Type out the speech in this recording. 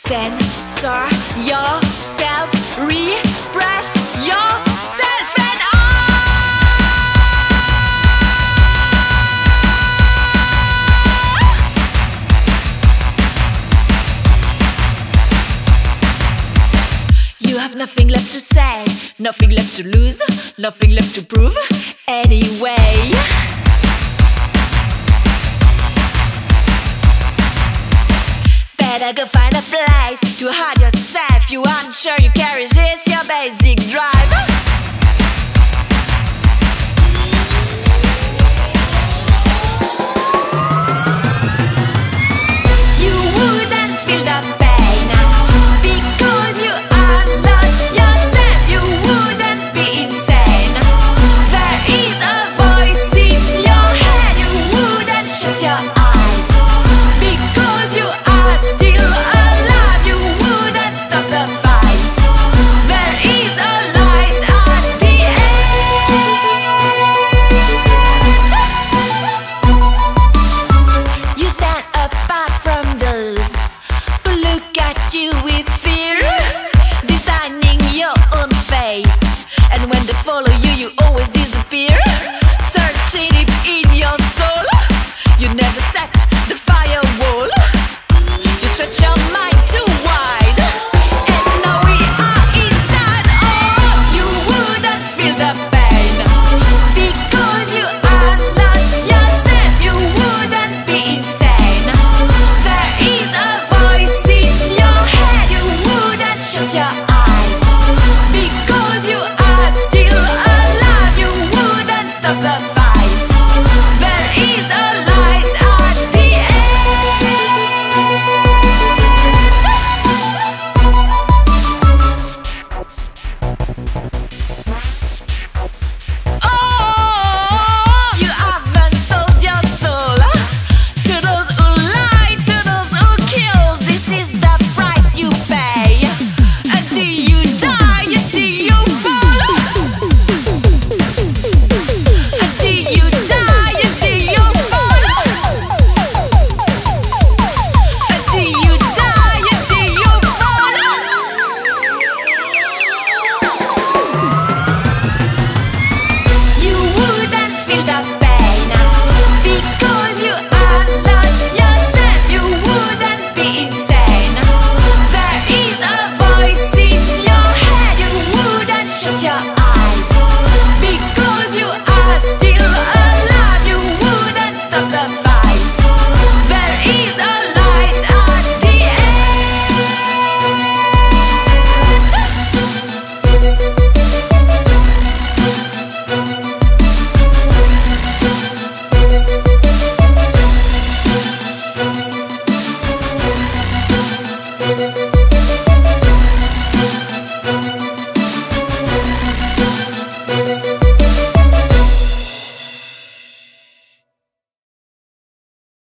Censor yourself, repress yourself, and You have nothing left to say, nothing left to lose, nothing left to prove. Anyway. Better go find a place to hide yourself. You aren't sure you carry this, your basic soul. You never sacked